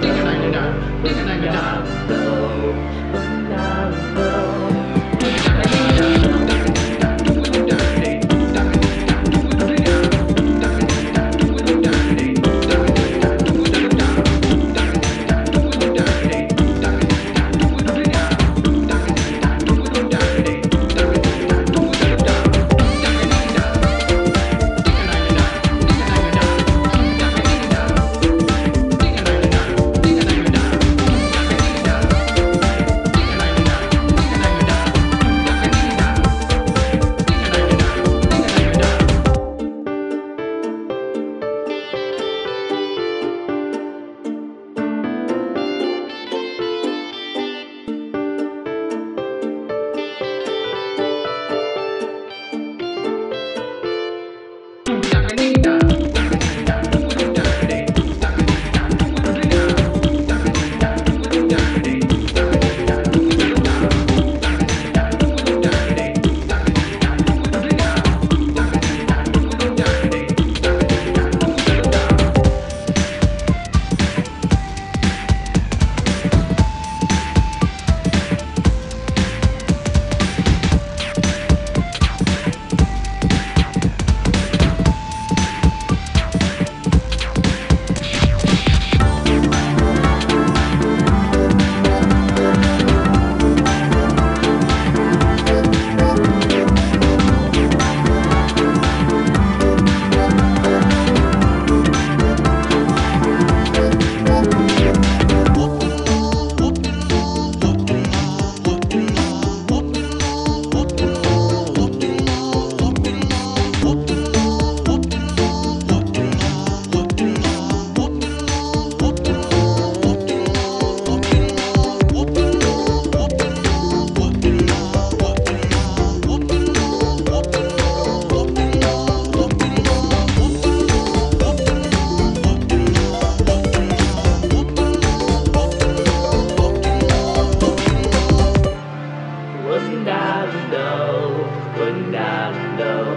Ding-a-dang-a-dang, ding-a-dang-a-dang. know, but not know.